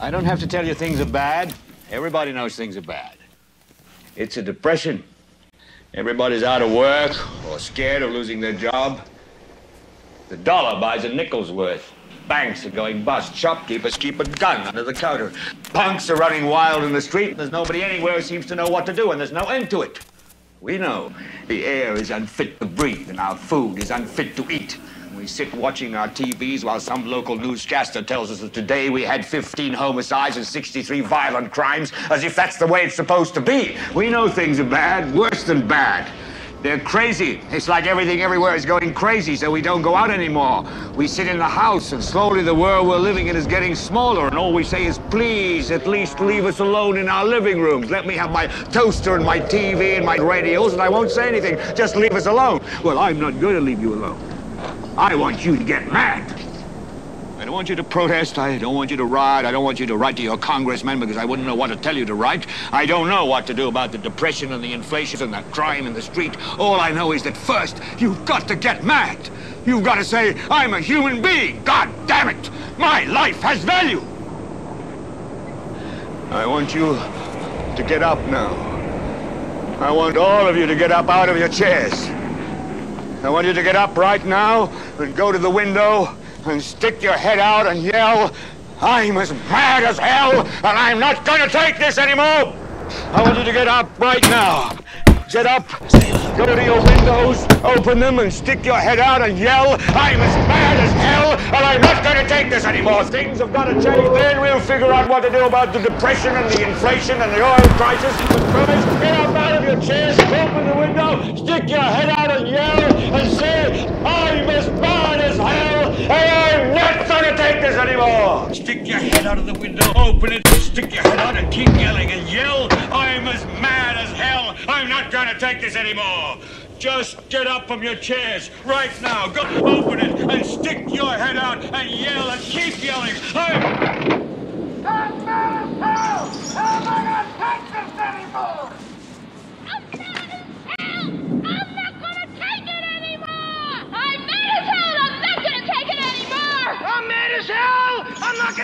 I don't have to tell you things are bad. Everybody knows things are bad. It's a depression. Everybody's out of work or scared of losing their job. The dollar buys a nickel's worth. Banks are going bust. Shopkeepers keep a gun under the counter. Punks are running wild in the street. And there's nobody anywhere who seems to know what to do, and there's no end to it. We know the air is unfit to breathe, and our food is unfit to eat. We sit watching our TVs while some local newscaster tells us that today we had 15 homicides and 63 violent crimes, as if that's the way it's supposed to be. We know things are bad, worse than bad. They're crazy. It's like everything everywhere is going crazy, so we don't go out anymore. We sit in the house, and slowly the world we're living in is getting smaller, and all we say is, please, at least leave us alone in our living rooms. Let me have my toaster and my TV and my radios, and I won't say anything. Just leave us alone. Well, I'm not going to leave you alone. I want you to get mad. I don't want you to protest. I don't want you to riot. I don't want you to write to your congressman because I wouldn't know what to tell you to write. I don't know what to do about the depression and the inflation and the crime in the street. All I know is that first, you've got to get mad. You've got to say, I'm a human being. God damn it. My life has value. I want you to get up now. I want all of you to get up out of your chairs. I want you to get up right now and go to the window and stick your head out and yell, I'm as mad as hell and I'm not to take this anymore. I want you to get up right now. Get up, go to your windows, open them, and stick your head out and yell, I'm as mad as hell, and I'm not going to take this anymore. Things have got to change. Then we'll figure out what to do about the depression and the inflation and the oil crisis. But first, get up out of your chairs, open the window, stick your head out and yell, and say, I'm as mad as hell, and I'm not going to take this anymore. Stick your head out of the window, open it, stick your head out, and keep yelling and yell, I'm as mad as hell, I'm not going to take this anymore. Just get up from your chairs right now. Go open it and stick your head out and yell and keep yelling. I'm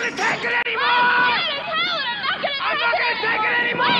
gonna take it anymore! I'm not gonna take it anymore!